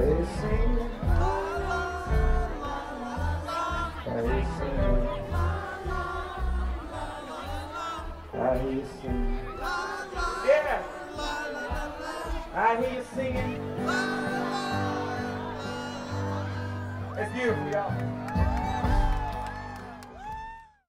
Praise singing. Praise singing. I hear you singing. Yeah. I hear you singing. It's beautiful, y'all.